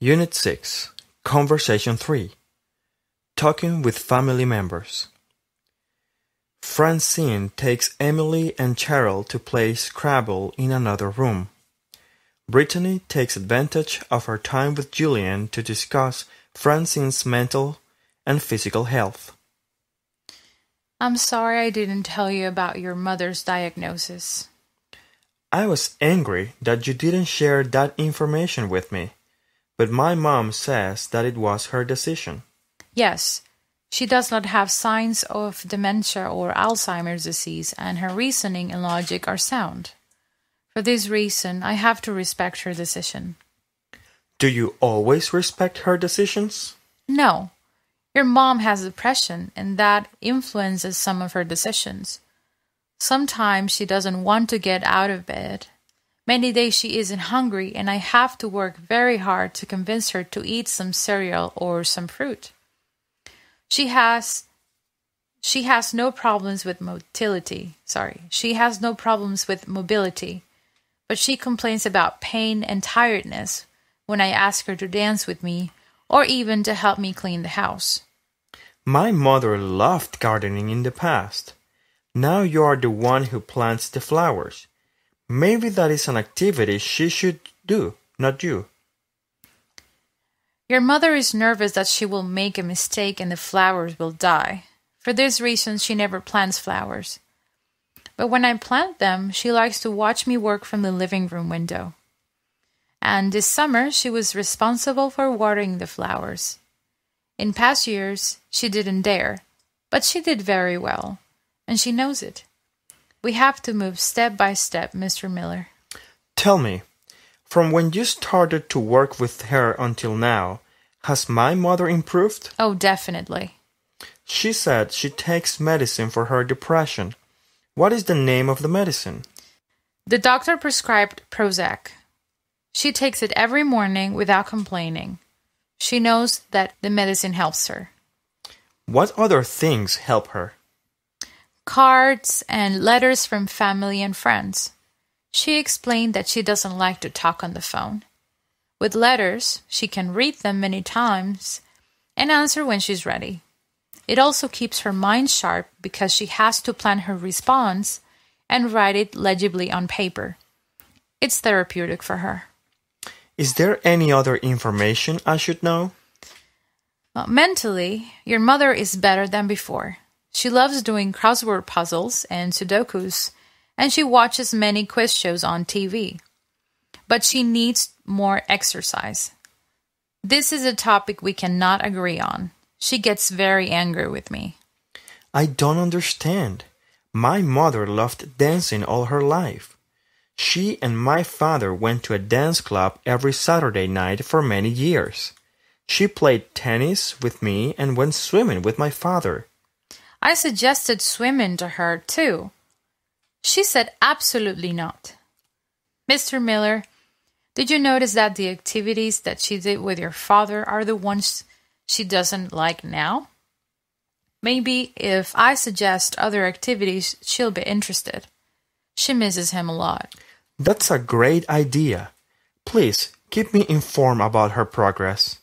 Unit 6, Conversation 3 Talking with Family Members. Francine takes Emily and Cheryl to play Scrabble in another room. Brittany takes advantage of her time with Julian to discuss Francine's mental and physical health. I'm sorry I didn't tell you about your mother's diagnosis. I was angry that you didn't share that information with me, but my mom says that it was her decision. Yes, she does not have signs of dementia or Alzheimer's disease, and her reasoning and logic are sound. For this reason, I have to respect her decision. Do you always respect her decisions? No, your mom has depression, and that influences some of her decisions. Sometimes she doesn't want to get out of bed. Many days she isn't hungry, and I have to work very hard to convince her to eat some cereal or some fruit. She has she has no problems with motility. Sorry, she has no problems with mobility, but she complains about pain and tiredness when I ask her to dance with me or even to help me clean the house. My mother loved gardening in the past. Now you are the one who plants the flowers. Maybe that is an activity she should do, not you. Your mother is nervous that she will make a mistake and the flowers will die. For this reason, she never plants flowers. But when I plant them, she likes to watch me work from the living room window. And this summer, she was responsible for watering the flowers. In past years, she didn't dare, but she did very well, and she knows it. We have to move step by step, Mr. Miller. Tell me, from when you started to work with her until now, has my mother improved? Oh, definitely. She said she takes medicine for her depression. What is the name of the medicine? The doctor prescribed Prozac. She takes it every morning without complaining. She knows that the medicine helps her. What other things help her? Cards and letters from family and friends. She explained that she doesn't like to talk on the phone. With letters, she can read them many times and answer when she's ready. It also keeps her mind sharp because she has to plan her response and write it legibly on paper. It's therapeutic for her. Is there any other information I should know? Well, mentally, your mother is better than before. She loves doing crossword puzzles and Sudokus, and she watches many quiz shows on TV. But she needs more exercise. This is a topic we cannot agree on. She gets very angry with me. I don't understand. My mother loved dancing all her life. She and my father went to a dance club every Saturday night for many years. She played tennis with me and went swimming with my father. I suggested swimming to her, too. She said absolutely not. Mr. Miller, did you notice that the activities that she did with your father are the ones she doesn't like now? Maybe if I suggest other activities, she'll be interested. She misses him a lot. That's a great idea. Please keep me informed about her progress.